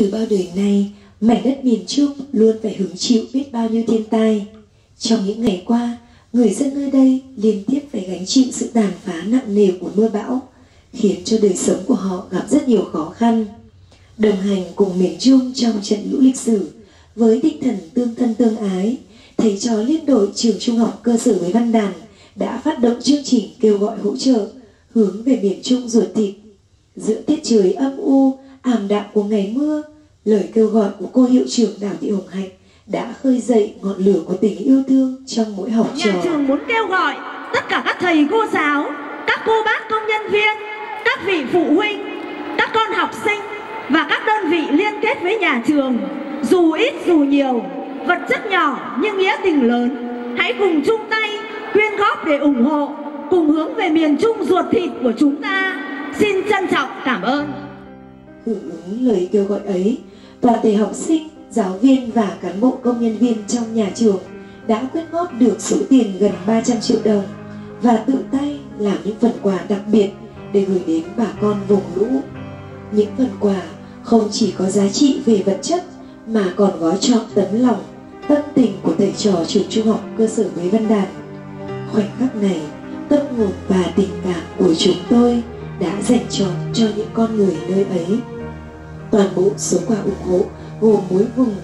Từ bao đời nay, mảnh đất miền Trung luôn phải hứng chịu biết bao nhiêu thiên tai. Trong những ngày qua, người dân nơi đây liên tiếp phải gánh chịu sự tàn phá nặng nề của mưa bão, khiến cho đời sống của họ gặp rất nhiều khó khăn. Đồng hành cùng miền Trung trong trận lũ lịch sử, với tinh thần tương thân tương ái, thầy trò liên đội trường trung học cơ sở với Văn Đàn đã phát động chương trình kêu gọi hỗ trợ hướng về miền Trung ruột thịt. Giữa tiết trời âm u, ảm đạm của ngày mưa, lời kêu gọi của cô hiệu trưởng Đào Thị Hồng Hạnh đã khơi dậy ngọn lửa của tình yêu thương trong mỗi học trò. Nhà trường muốn kêu gọi tất cả các thầy cô giáo, các cô bác công nhân viên, các vị phụ huynh, các con học sinh và các đơn vị liên kết với nhà trường, dù ít dù nhiều, vật chất nhỏ nhưng nghĩa tình lớn, hãy cùng chung tay quyên góp để ủng hộ, cùng hướng về miền Trung ruột thịt của chúng ta. Xin trân trọng cảm ơn. Hưởng ứng lời kêu gọi ấy, toàn thể học sinh, giáo viên và cán bộ công nhân viên trong nhà trường đã quyên góp được số tiền gần 300 triệu đồng và tự tay làm những phần quà đặc biệt để gửi đến bà con vùng lũ. Những phần quà không chỉ có giá trị về vật chất mà còn gói trọn tấm lòng, tâm tình của thầy trò trường trung học cơ sở Bế Văn Đàn. Khoảnh khắc này, tâm hồn và tình cảm của chúng tôi đã dành trọn cho những con người nơi ấy. Toàn bộ số quà ủng hộ gồm muối vùng,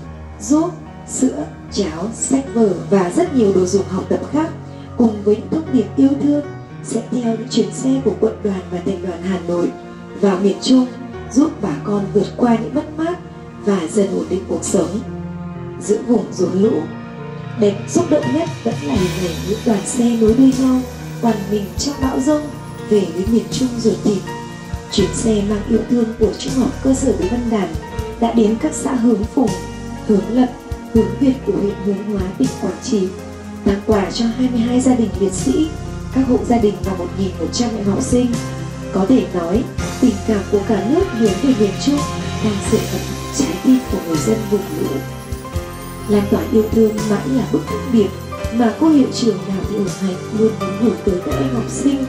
ruốc, sữa, cháo, sách vở và rất nhiều đồ dùng học tập khác cùng với những thông điệp yêu thương sẽ theo những chuyến xe của quận đoàn và thành đoàn Hà Nội vào miền Trung giúp bà con vượt qua những mất mát và dần ổn định cuộc sống. Giữa vùng rốn lũ, đẹp xúc động nhất vẫn là hình ảnh những đoàn xe nối đuôi nhau hoàn mình trong bão rông về với miền Trung ruột thịt. Chuyến xe mang yêu thương của Trung học cơ sở Bế Văn Đàn đã đến các xã Hướng Phùng, Hướng Lập, Hướng Việt của huyện Hướng Hóa, tỉnh Quảng Trị, tặng quà cho 22 gia đình liệt sĩ, các hộ gia đình và 1.100 em học sinh. Có thể nói, tình cảm của cả nước hướng về miền Trung đang dựa vào trái tim của người dân vùng lũ. Lan tỏa yêu thương mãi là bức thông điệp mà cô hiệu trưởng Đào Thị hành luôn muốn gửi tới các em học sinh.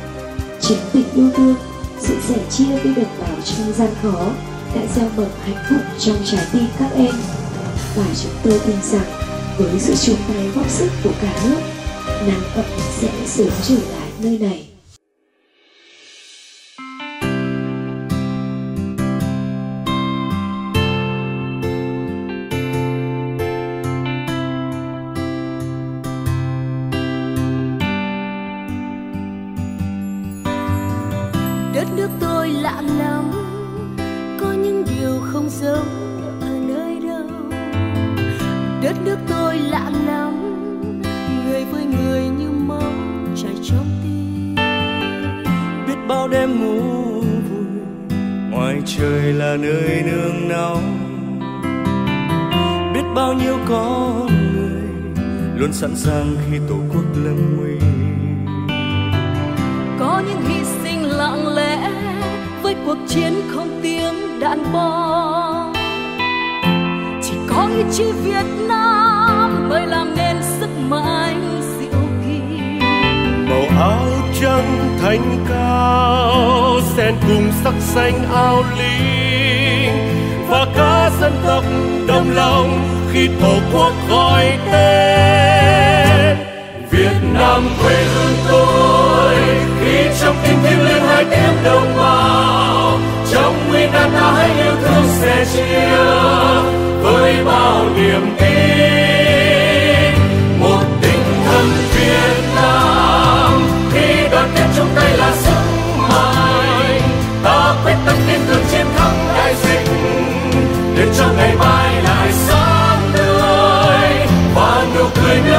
Chính tình yêu thương, sự sẻ chia với đồng bào trong gian khó đã gieo mầm hạnh phúc trong trái tim các em. Và chúng tôi tin rằng với sự chung tay góp sức của cả nước, nắng ấm sẽ sớm trở lại nơi này. Nước tôi lạ lắm có những điều không giống ở nơi đâu. Đất nước tôi lạ lắm người với người như máu chảy trong tim. Biết bao đêm ngủ vui, ngoài trời là nơi nương náu. Biết bao nhiêu con người luôn sẵn sàng khi tổ quốc lâm nguy có những hy sinh lặng lẽ, với cuộc chiến không tiếng đạn bom. Chỉ có ý chí Việt Nam mới làm nên sức mạnh diệu kỳ. Màu áo trắng thanh cao xen cùng sắc xanh ao lính và cả dân tộc đồng lòng khi tổ quốc gọi tên. Việt Nam quê hương tôi tình yêu lên hai tiếng đồng bào. Trong nguyên đàn ta hãy yêu thương sẻ chia với bao niềm tin. Một tinh thần việt nam, khi đoàn kết trong tay là sức mạnh. Ta quyết tâm tin tưởng chiến thắng đại dịch, để cho ngày mai lại sáng tươi. Và nụ cười nữa